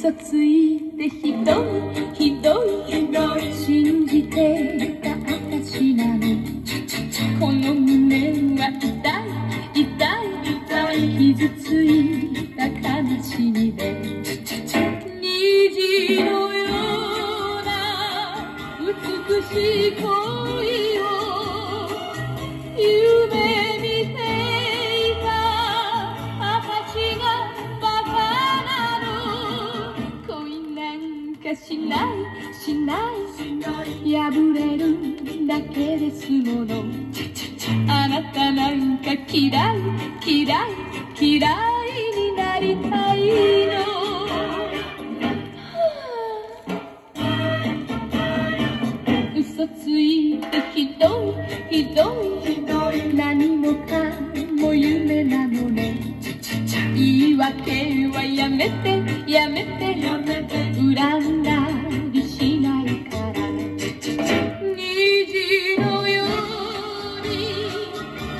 嘘ついてひどいひどいひどい信じてた私なの。この胸は痛い痛い痛い傷ついた悲しみで。虹のような美しい恋しない。破れるだけですもの。あなたなんか嫌い嫌い嫌いになりたいの。嘘ついてひどいひどいひどい何もかも夢なのね。言い訳はやめてやめて。やめて恨ん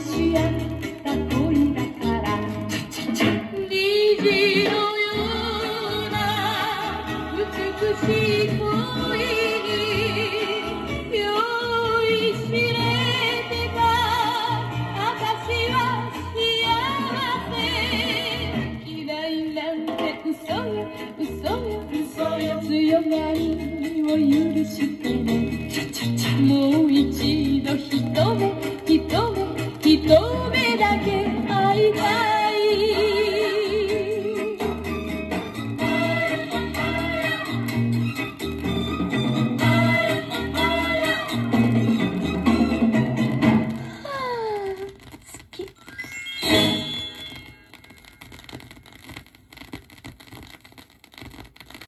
し合った恋だから。虹のような美しい恋。嘘嘘強がりを許してももう一度人目